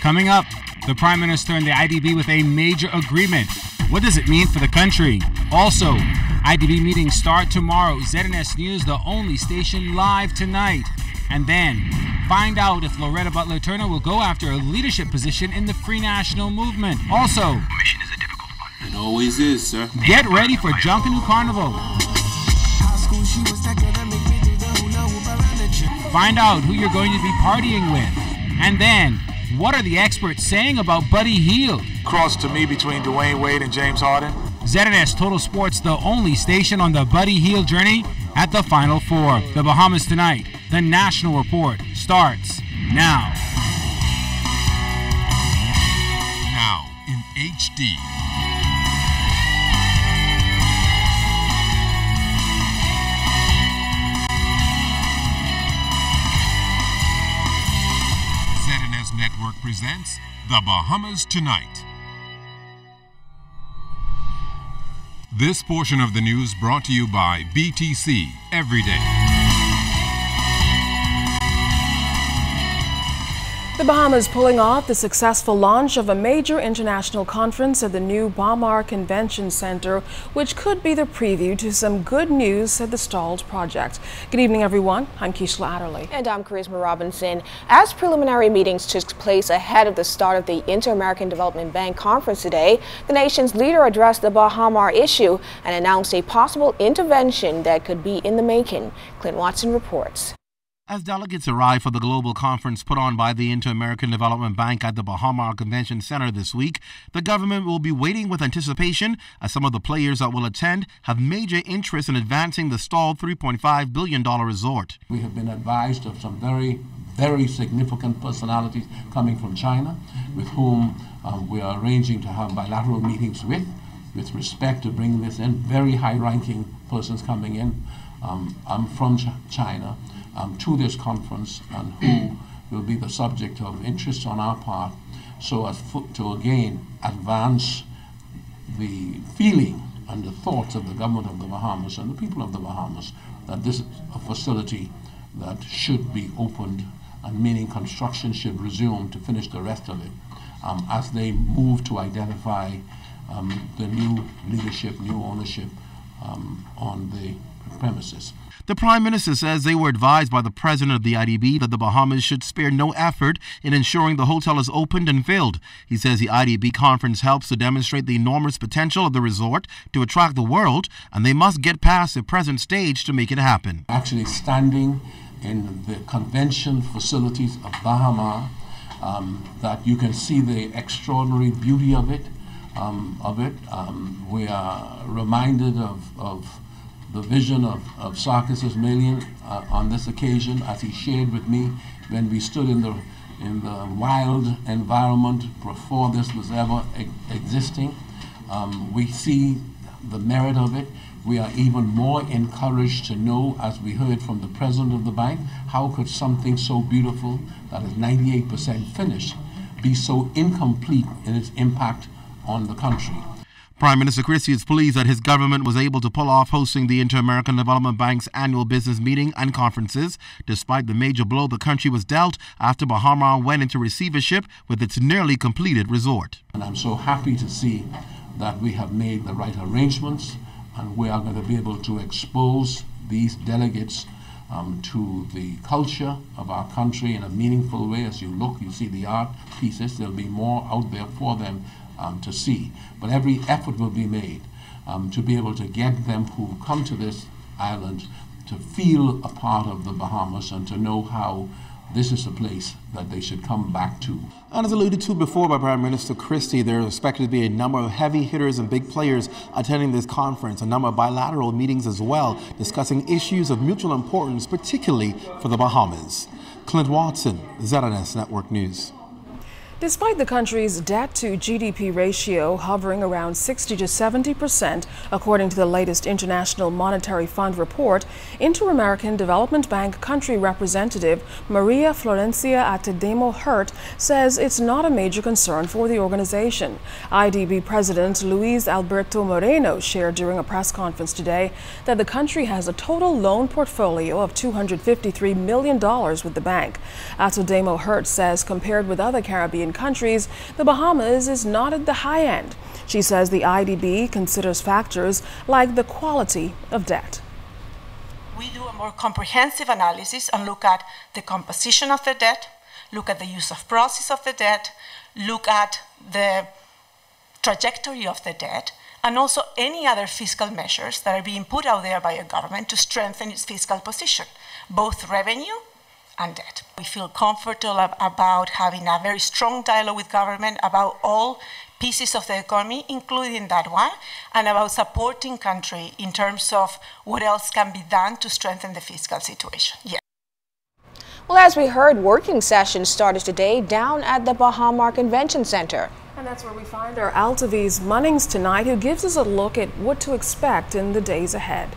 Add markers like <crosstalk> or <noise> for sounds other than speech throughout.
Coming up, the Prime Minister and the IDB with a major agreement. What does it mean for the country? Also, IDB meetings start tomorrow. ZNS News, the only station live tonight. And then, find out if Loretta Butler Turner will go after a leadership position in the Free National Movement. Also, mission is a difficult one. It always is, sir. Get ready for Junkanoo Carnival. Find out who you're going to be partying with. And then, what are the experts saying about Buddy Hield? Cross to me between Dwyane Wade and James Harden. ZNS Total Sports, the only station on the Buddy Hield journey at the Final Four. The Bahamas tonight. The National Report starts now. Now in HD. Network presents The Bahamas Tonight. This portion of the news brought to you by BTC Every Day. The Bahamas pulling off the successful launch of a major international conference at the new Baha Convention Center, which could be the preview to some good news at the stalled project. Good evening, everyone. I'm Keishla Adderley. And I'm Charisma Robinson. As preliminary meetings took place ahead of the start of the Inter-American Development Bank conference today, the nation's leader addressed the Baha issue and announced a possible intervention that could be in the making. Clint Watson reports. As delegates arrive for the global conference put on by the Inter American Development Bank at the Baha Mar Convention Center this week, the government will be waiting with anticipation as some of the players that will attend have major interest in advancing the stalled $3.5 billion resort. We have been advised of some very, very significant personalities coming from China with whom um, we are arranging to have bilateral meetings with, with respect to bringing this in. Very high ranking persons coming in. Um, I'm from Ch China um, to this conference and who <clears throat> will be the subject of interest on our part so as to again advance the feeling and the thoughts of the government of the Bahamas and the people of the Bahamas that this is a facility that should be opened and meaning construction should resume to finish the rest of it um, as they move to identify um, the new leadership, new ownership um, on the premises. The Prime Minister says they were advised by the President of the IDB that the Bahamas should spare no effort in ensuring the hotel is opened and filled. He says the IDB conference helps to demonstrate the enormous potential of the resort to attract the world, and they must get past the present stage to make it happen. Actually, standing in the convention facilities of Baha Mar, um, that you can see the extraordinary beauty of it. Um, of it, um, we are reminded of, of the vision of, of Sarkis Izmirlian uh, on this occasion as he shared with me when we stood in the, in the wild environment before this was ever e existing. Um, we see the merit of it. We are even more encouraged to know, as we heard from the president of the bank, how could something so beautiful that is 98% finished be so incomplete in its impact on the country. Prime Minister Christie is pleased that his government was able to pull off hosting the Inter American Development Bank's annual business meeting and conferences, despite the major blow the country was dealt after Baha Mar went into receivership with its nearly completed resort. And I'm so happy to see that we have made the right arrangements and we are going to be able to expose these delegates um, to the culture of our country in a meaningful way. As you look, you see the art pieces. There'll be more out there for them um, to see. But every effort will be made um, to be able to get them who come to this island to feel a part of the Bahamas and to know how this is a place that they should come back to. And as alluded to before by Prime Minister Christie, there is expected to be a number of heavy hitters and big players attending this conference, a number of bilateral meetings as well, discussing issues of mutual importance, particularly for the Bahamas. Clint Watson, ZNS Network News. Despite the country's debt to GDP ratio hovering around 60 to 70 percent, according to the latest International Monetary Fund report, Inter-American Development Bank country representative Maria Florencia Attademo-Hirt says it's not a major concern for the organization. IDB President Luis Alberto Moreno shared during a press conference today that the country has a total loan portfolio of $253 million with the bank. Attademo-Hirt says compared with other Caribbean Caribbean countries, the Bahamas is not at the high end. She says the IDB considers factors like the quality of debt. We do a more comprehensive analysis and look at the composition of the debt, look at the use of process of the debt, look at the trajectory of the debt, and also any other fiscal measures that are being put out there by a government to strengthen its fiscal position, both revenue and debt. We feel comfortable about having a very strong dialogue with government about all pieces of the economy, including that one, and about supporting country in terms of what else can be done to strengthen the fiscal situation. Yeah. Well, as we heard, working sessions started today down at the Baha Convention Center. And that's where we find our Altaviz Munnings tonight, who gives us a look at what to expect in the days ahead.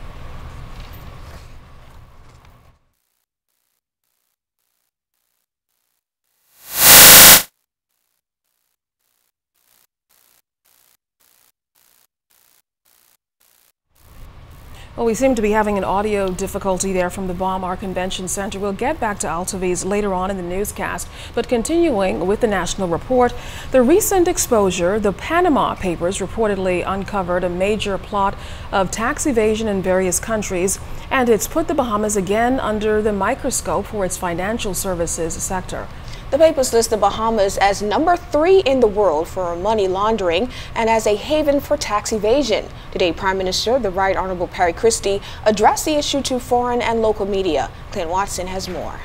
Well, we seem to be having an audio difficulty there from the Baha Convention Center. We'll get back to Altaviz later on in the newscast. But continuing with the national report, the recent exposure, the Panama Papers reportedly uncovered a major plot of tax evasion in various countries, and it's put the Bahamas again under the microscope for its financial services sector. The papers list the Bahamas as number three in the world for money laundering and as a haven for tax evasion. Today, Prime Minister, the Right Honorable Perry Christie, addressed the issue to foreign and local media. Clint Watson has more.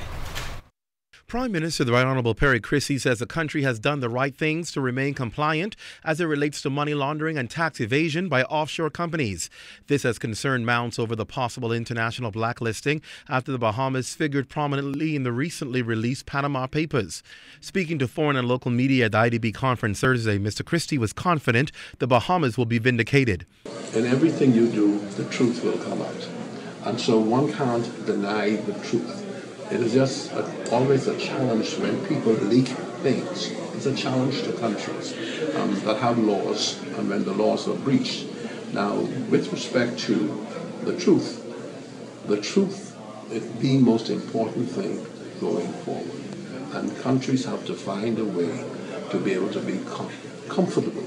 Prime Minister, the Right Honorable Perry Christie, says the country has done the right things to remain compliant as it relates to money laundering and tax evasion by offshore companies. This has concern mounts over the possible international blacklisting after the Bahamas figured prominently in the recently released Panama Papers. Speaking to foreign and local media at the IDB conference Thursday, Mr. Christie was confident the Bahamas will be vindicated. In everything you do, the truth will come out. And so one can't deny the truth. It is just a, always a challenge when people leak things. It's a challenge to countries um, that have laws and when the laws are breached. Now, with respect to the truth, the truth is the most important thing going forward. And countries have to find a way to be able to be com- comfortable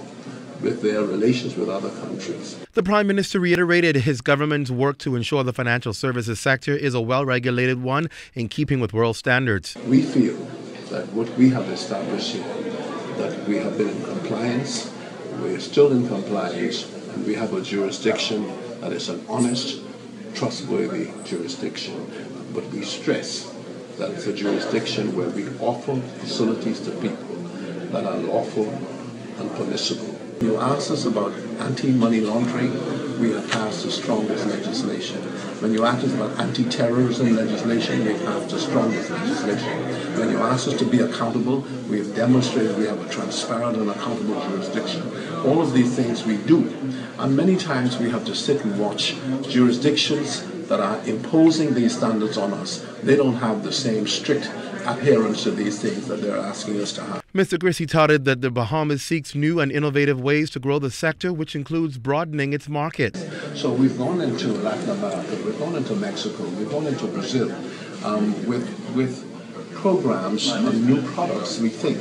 with their relations with other countries. The Prime Minister reiterated his government's work to ensure the financial services sector is a well regulated one in keeping with world standards. We feel that what we have established here, that we have been in compliance, we're still in compliance, and we have a jurisdiction that is an honest, trustworthy jurisdiction. But we stress that it's a jurisdiction where we offer facilities to people that are lawful and permissible. When you asked us about anti-money laundering. We have passed the strongest legislation. When you asked us about anti-terrorism legislation, we have passed the strongest legislation. When you asked us to be accountable, we have demonstrated we have a transparent and accountable jurisdiction. All of these things we do. And many times we have to sit and watch jurisdictions that are imposing these standards on us. They don't have the same strict adherence to these things that they're asking us to have. Mr. Christie touted that the Bahamas seeks new and innovative ways to grow the sector, which includes broadening its markets. So we've gone into Latin America, we've gone into Mexico, we've gone into Brazil um, with, with programs and new products, we think,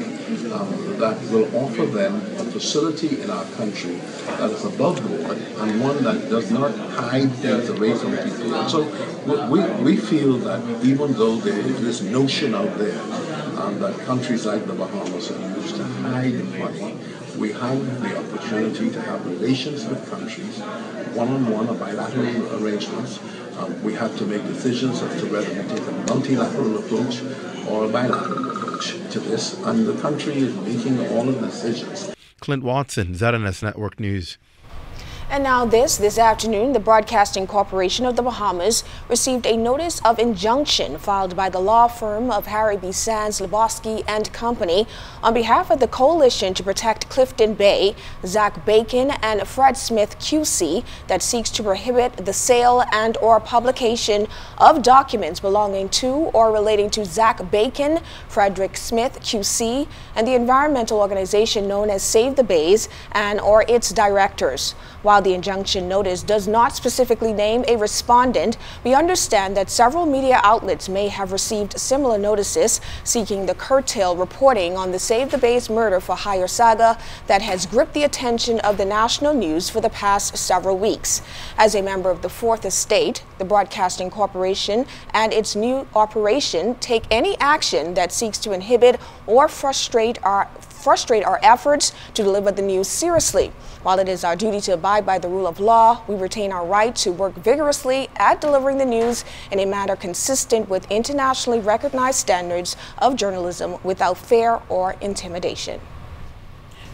um, that will offer them a facility in our country that is above board and one that does not hide things away from people. And so we, we feel that even though there is this notion out there um, that countries like the Bahamas are used to hide money, we have the opportunity to have relations with countries, one-on-one or bilateral arrangements. Um, we have to make decisions as to whether we take a multilateral approach or a bilateral approach to this, and the country is making all of the decisions. Clint Watson, ZNS Network News. And now this, this afternoon, the Broadcasting Corporation of the Bahamas received a notice of injunction filed by the law firm of Harry B. Sands, Lobosky and Company on behalf of the Coalition to Protect Clifton Bay, Zach Bacon and Fred Smith QC that seeks to prohibit the sale and or publication of documents belonging to or relating to Zach Bacon, Frederick Smith QC, and the environmental organization known as Save the Bays and or its directors. While While the injunction notice does not specifically name a respondent, we understand that several media outlets may have received similar notices seeking the curtail reporting on the Save the Bays murder for hire saga that has gripped the attention of the national news for the past several weeks. As a member of the Fourth Estate, the Broadcasting Corporation and its new operation take any action that seeks to inhibit or frustrate our frustrate our efforts to deliver the news seriously. While it is our duty to abide by the rule of law, we retain our right to work vigorously at delivering the news in a manner consistent with internationally recognized standards of journalism without fear or intimidation.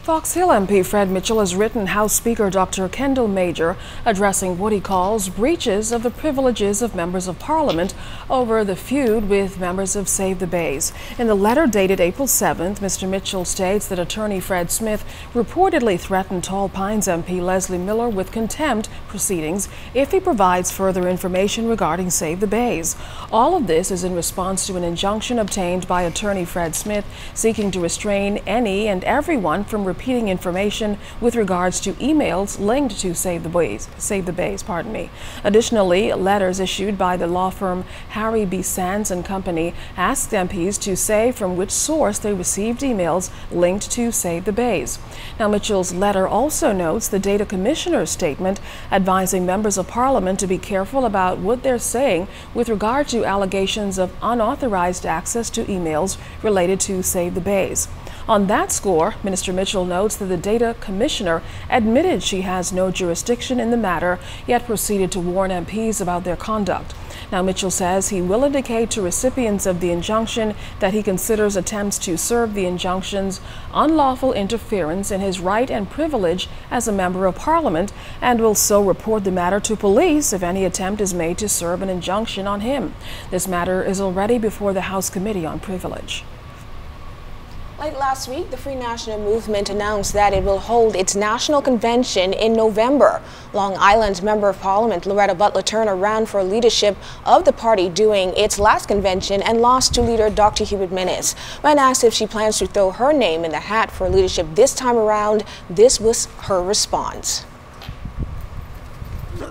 Fox Hill MP Fred Mitchell has written House Speaker Dr. Kendall Major addressing what he calls breaches of the privileges of members of Parliament over the feud with members of Save the Bays. In the letter dated April 7th, Mr. Mitchell states that attorney Fred Smith reportedly threatened Tall Pines MP Leslie Miller with contempt proceedings if he provides further information regarding Save the Bays. All of this is in response to an injunction obtained by attorney Fred Smith seeking to restrain any and everyone from repeating information with regards to emails linked to Save the Bays. Save the Bays, pardon me. Additionally, letters issued by the law firm Harry B. Sands and Company asked MPs to say from which source they received emails linked to Save the Bays. Now, Mitchell's letter also notes the data commissioner's statement advising members of parliament to be careful about what they're saying with regard to allegations of unauthorized access to emails related to Save the Bays. On that score, Minister Mitchell notes that the data commissioner admitted she has no jurisdiction in the matter, yet proceeded to warn MPs about their conduct. Now, Mitchell says he will indicate to recipients of the injunction that he considers attempts to serve the injunctions unlawful interference in his right and privilege as a member of parliament and will so report the matter to police if any attempt is made to serve an injunction on him. This matter is already before the House Committee on Privilege. Late last week, the Free National Movement announced that it will hold its national convention in November. Long Island Member of Parliament Loretta Butler Turner ran for leadership of the party during its last convention and lost to leader Dr. Hubert Minnis. When asked if she plans to throw her name in the hat for leadership this time around, this was her response.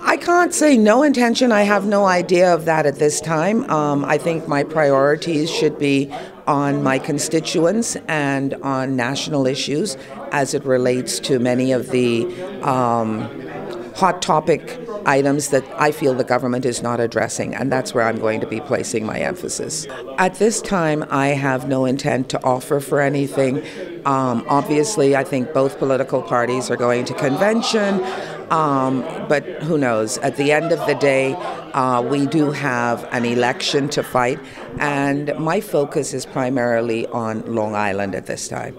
I can't say no intention. I have no idea of that at this time. Um, I think my priorities should be on my constituents and on national issues as it relates to many of the um, hot topic items that I feel the government is not addressing, and that's where I'm going to be placing my emphasis. At this time, I have no intent to offer for anything. Um, obviously, I think both political parties are going to convention. Um, but who knows? At the end of the day, uh, we do have an election to fight, and my focus is primarily on Long Island at this time.